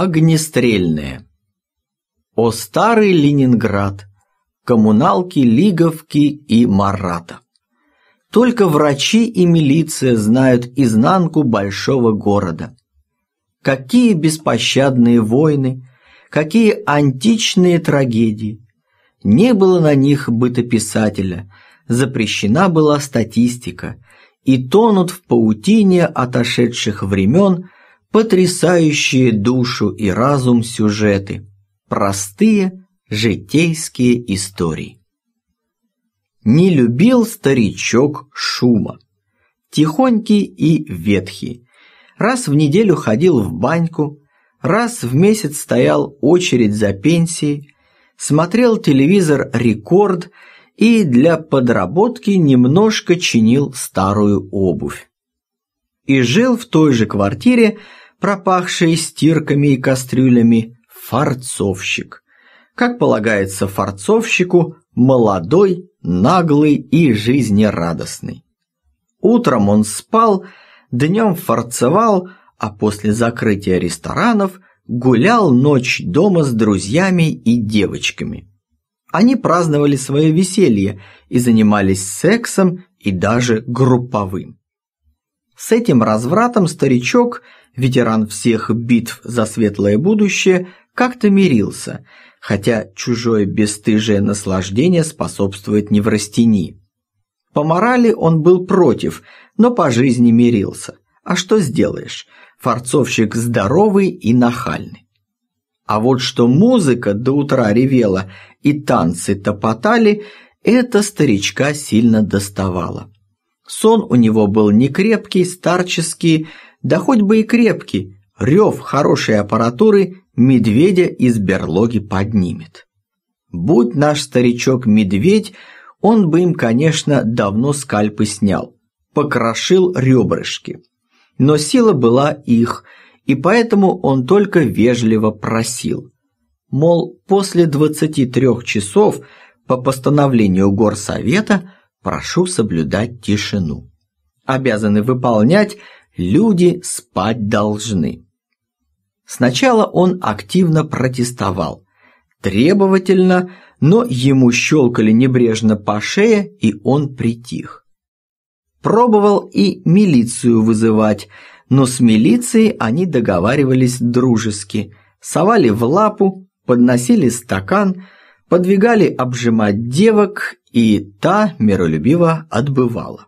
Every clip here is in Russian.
Огнестрельное. О старый Ленинград, коммуналки Лиговки и Марата. Только врачи и милиция знают изнанку большого города. Какие беспощадные войны, какие античные трагедии. Не было на них бытописателя, запрещена была статистика, и тонут в паутине отошедших времен потрясающие душу и разум сюжеты, простые житейские истории. Не любил старичок шума, тихонький и ветхий. Раз в неделю ходил в баньку, раз в месяц стоял очередь за пенсией, смотрел телевизор «Рекорд» и для подработки немножко чинил старую обувь. И жил в той же квартире, пропахшей стирками и кастрюлями, фарцовщик. Как полагается фарцовщику, молодой, наглый и жизнерадостный. Утром он спал, днем фарцевал, а после закрытия ресторанов гулял ночь дома с друзьями и девочками. Они праздновали свое веселье и занимались сексом и даже групповым. С этим развратом старичок, ветеран всех битв за светлое будущее, как-то мирился, хотя чужое бесстыжее наслаждение способствует неврастении. По морали он был против, но по жизни мирился. А что сделаешь? Форцовщик здоровый и нахальный. А вот что музыка до утра ревела и танцы топотали, это старичка сильно доставало. Сон у него был не крепкий, старческий, да хоть бы и крепкий, рев хорошей аппаратуры медведя из берлоги поднимет. Будь наш старичок медведь, он бы им, конечно, давно скальпы снял, покрошил ребрышки. Но сила была их, и поэтому он только вежливо просил. Мол, после 23 часов по постановлению горсовета прошу соблюдать тишину. Обязаны выполнять, люди спать должны. Сначала он активно протестовал, требовательно, но ему щелкали небрежно по шее, и он притих. Пробовал и милицию вызывать, но с милицией они договаривались дружески, совали в лапу, подносили стакан, подвигали обжимать девок, и та миролюбиво отбывала.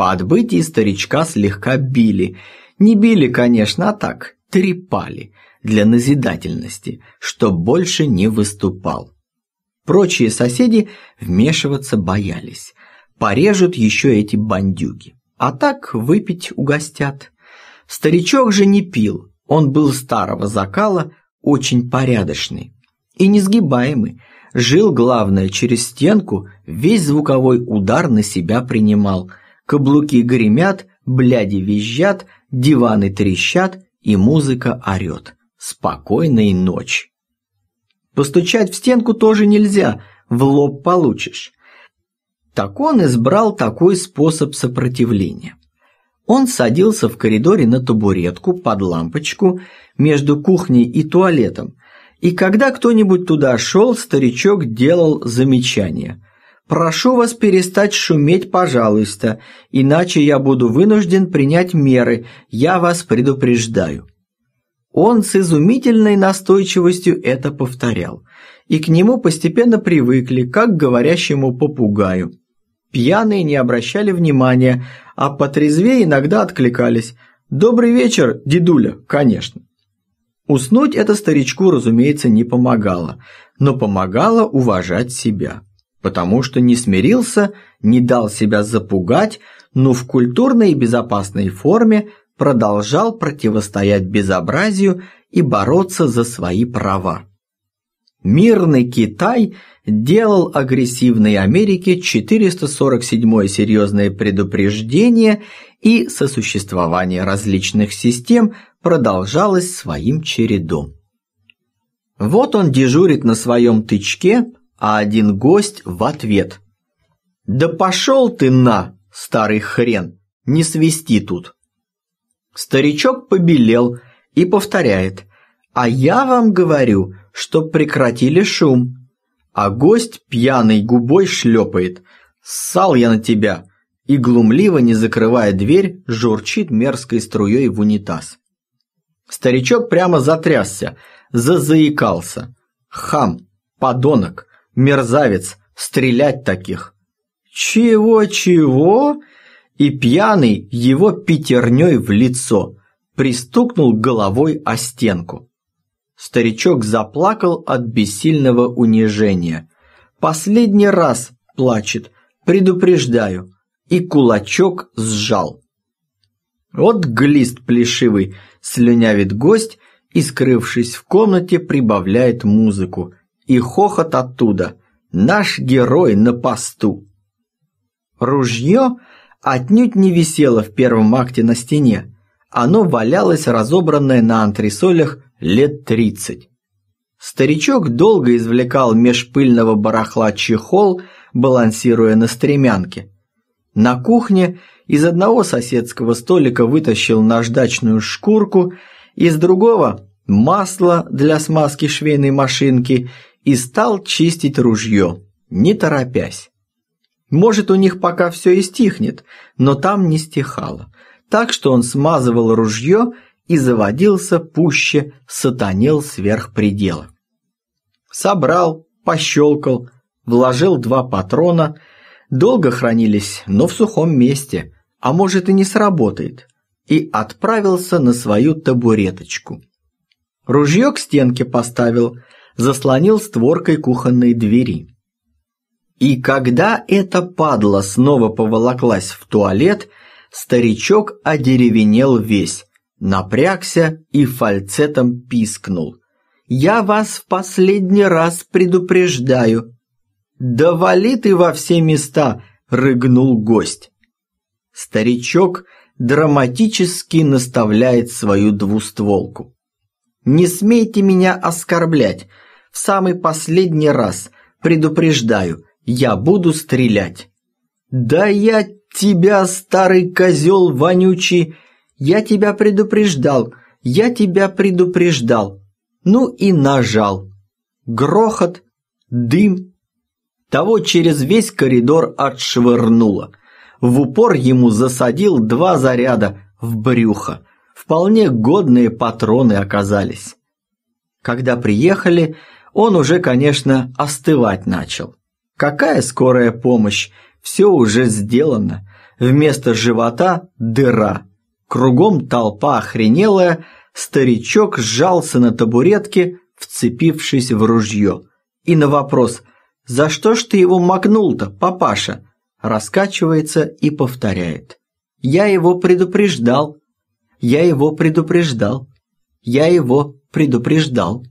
По отбытии старичка слегка били. Не били, конечно, а так, трепали, для назидательности, что больше не выступал. Прочие соседи вмешиваться боялись. Порежут еще эти бандюги. А так выпить угостят. Старичок же не пил, он был старого закала, очень порядочный и несгибаемый. Жил, главное, через стенку, весь звуковой удар на себя принимал. Каблуки гремят, бляди визжат, диваны трещат, и музыка орет. Спокойной ночи. Постучать в стенку тоже нельзя, в лоб получишь. Так он избрал такой способ сопротивления. Он садился в коридоре на табуретку под лампочку между кухней и туалетом, и когда кто-нибудь туда шел, старичок делал замечание. «Прошу вас перестать шуметь, пожалуйста, иначе я буду вынужден принять меры, я вас предупреждаю». Он с изумительной настойчивостью это повторял, и к нему постепенно привыкли, как к говорящему попугаю. Пьяные не обращали внимания, а потрезвее иногда откликались. «Добрый вечер, дедуля, конечно». Уснуть это старичку, разумеется, не помогало, но помогало уважать себя, потому что не смирился, не дал себя запугать, но в культурной и безопасной форме продолжал противостоять безобразию и бороться за свои права. Мирный Китай делал агрессивной Америке 447-е серьезное предупреждение, и сосуществование различных систем продолжалось своим чередом. Вот он дежурит на своем тычке, а один гость в ответ. «Да пошел ты на, старый хрен, не свисти тут!» Старичок побелел и повторяет – А я вам говорю, чтоб прекратили шум. А гость пьяный губой шлепает. Ссал я на тебя. И глумливо, не закрывая дверь, журчит мерзкой струей в унитаз. Старичок прямо затрясся, зазаикался. Хам, подонок, мерзавец, стрелять таких. Чего-чего? И пьяный его пятерней в лицо, пристукнул головой о стенку. Старичок заплакал от бессильного унижения. Последний раз плачет, предупреждаю, и кулачок сжал. Вот глист плешивый, слюнявит гость и, скрывшись в комнате, прибавляет музыку. И хохот оттуда. Наш герой на посту. Ружье отнюдь не висело в первом акте на стене. Оно валялось разобранное на антресолях лет тридцать. Старичок долго извлекал меж пыльного барахла чехол, балансируя на стремянке. На кухне из одного соседского столика вытащил наждачную шкурку, из другого – масло для смазки швейной машинки и стал чистить ружье, не торопясь. Может, у них пока все и стихнет, но там не стихало, так что он смазывал ружье и заводился пуще, сатанел сверх предела. Собрал, пощелкал, вложил два патрона, долго хранились, но в сухом месте, а может и не сработает, и отправился на свою табуреточку. Ружье к стенке поставил, заслонил створкой кухонной двери. И когда эта падла снова поволоклась в туалет, старичок одеревенел весь, напрягся и фальцетом пискнул. «Я вас в последний раз предупреждаю». «Да вали ты во все места!» — рыгнул гость. Старичок драматически наставляет свою двустволку. «Не смейте меня оскорблять. В самый последний раз предупреждаю, я буду стрелять». «Да я тебя, старый козел вонючий!» Я тебя предупреждал, я тебя предупреждал. Ну и нажал. Грохот, дым. Того через весь коридор отшвырнуло. В упор ему засадил два заряда в брюхо. Вполне годные патроны оказались. Когда приехали, он уже, конечно, остывать начал. Какая скорая помощь? Все уже сделано. Вместо живота дыра. Кругом толпа охренелая, старичок сжался на табуретке, вцепившись в ружье. И на вопрос «За что ж ты его макнул-то, папаша?» раскачивается и повторяет. «Я его предупреждал. Я его предупреждал. Я его предупреждал».